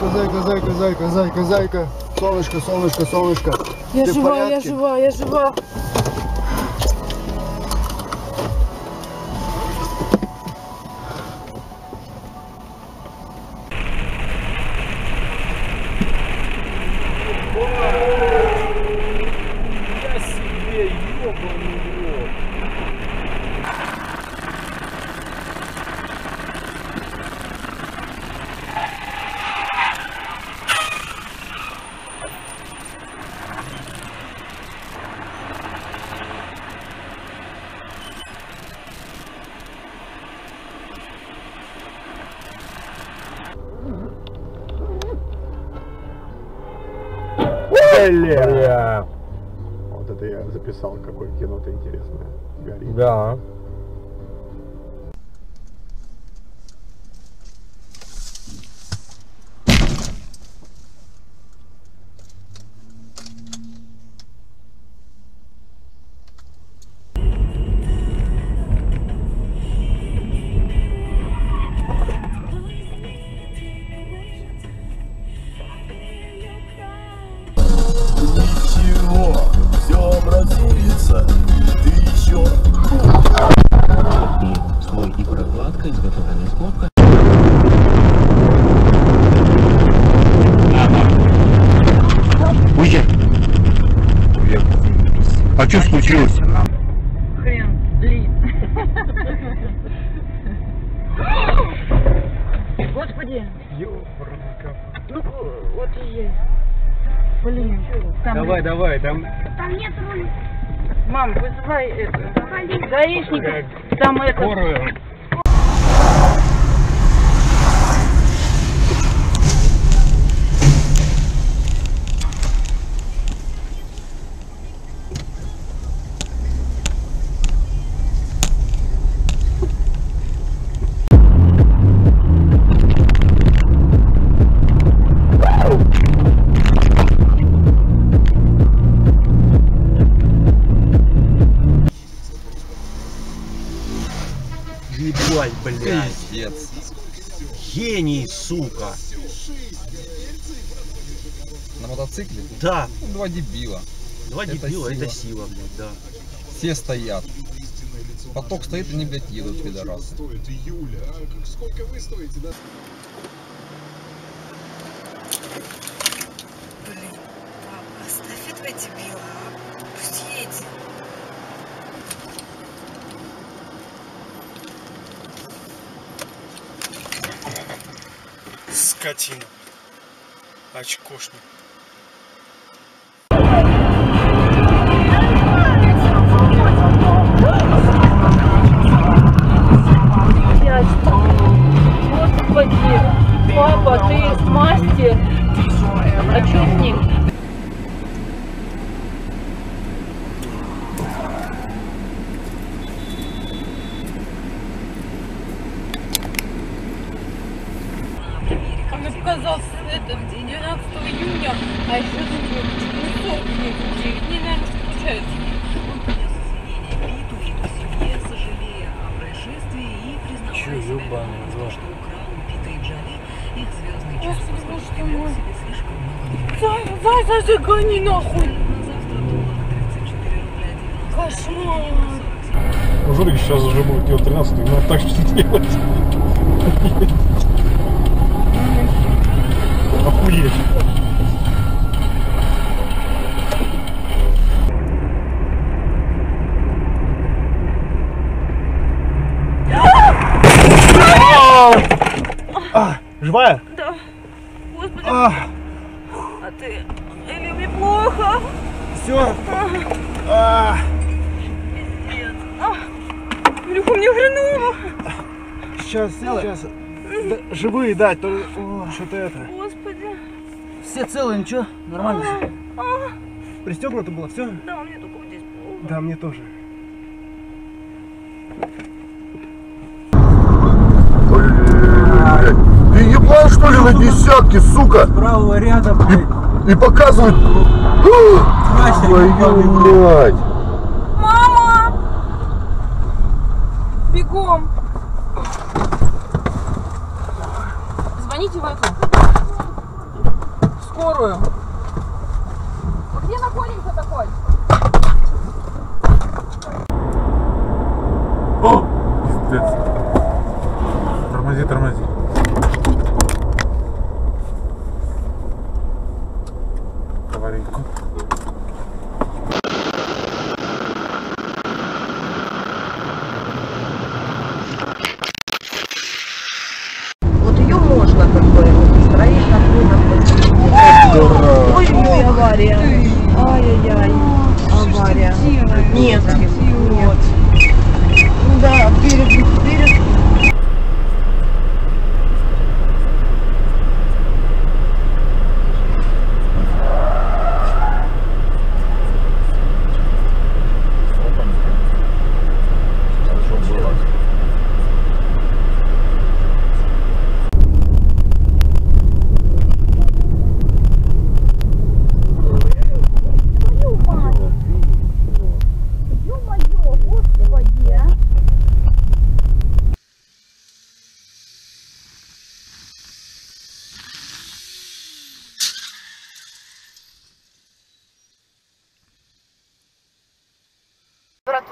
Зайка, зайка, зайка, зайка, зайка, зайка. Солнышко, солнышко, солнышко. Я Ты в жива, я порядке? жива, я жива. Бля. Вот это я записал, какое кино-то интересное. Горит. Да. А случилось? Хрен, Ли. Господи. Ну, вот и есть. Блин. Там, Давай, давай, там Мам, вызывай это. Гаишников. Там это. скорую. Ебать, блядь. Гений, сука. На мотоцикле? Да. Ну, Два дебила. Два Это дебила, это сила. сила, блядь, да. Все стоят. Поток стоит, они, блядь, едут, пидорасы. А сколько вы стоите, да? Блин, папа, оставь этого дебила. Пусть едет. Скотина. Очкошник. Он мне показал это 12 июня, а еще за 40 дней, 9 дней, наверное, что получается. Че, ебаный в рот. Господи, боже ты мой. Зай, зай, зай, зай, гони нахуй. Кошмар. Жорик сейчас уже будет делать 13 надо так что делать. Охуеть. А, живая? Да. Господи, А, а ты... Или мне плохо? все. А, Пиздец. А, Илюха, мне хреново. сейчас, сейчас. Да, живые, да, то о, что-то это. Все целые, ничего? Нормально все? Пристегнуто было, все? Да, мне только вот здесь плохо. Да, мне тоже. Ты ебал что ли на десятки, сука? Правого ряда, блядь. И показывают... Твою мать! Тормози. Аварийку. Вот ее можно как бы строить на Ой-ой, авария. Ай-яй-яй. Авария. Нет. Нет. Да, перед, перед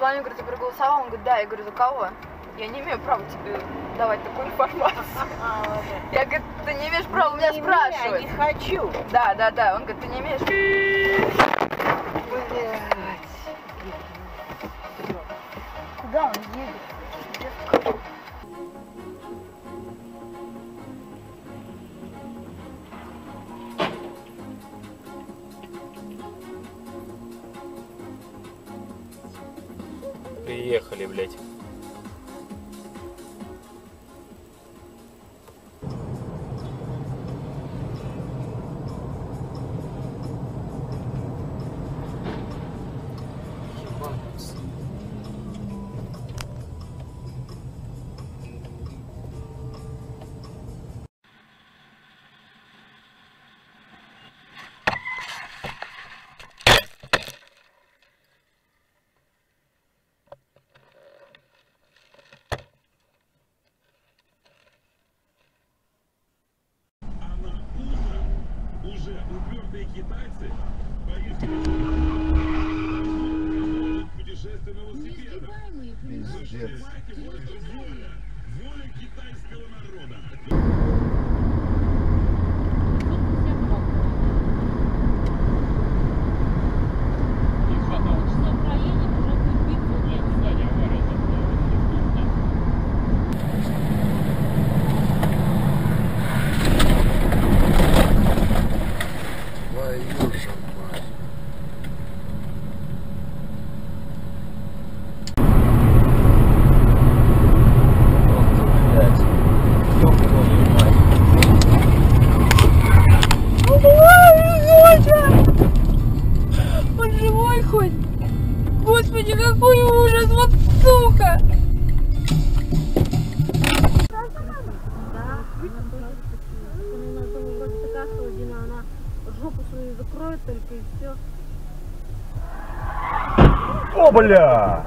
Позвонил, говорит, я проголосовал. Он говорит, да. Я говорю, за кого? Я не имею права тебе давать такую информацию. Я говорю, ты не имеешь права меня спрашивать. не хочу. Да, да, да. Он говорит, ты не имеешь... Куда он едет? Приехали, блядь. Упертые китайцы поехали путешествие на велосипедах. Воля. Воля китайского народа. Твою же мать. Он живой хоть? Господи, какой ужас, вот сука! жопу свою закроет только и все. О, бля!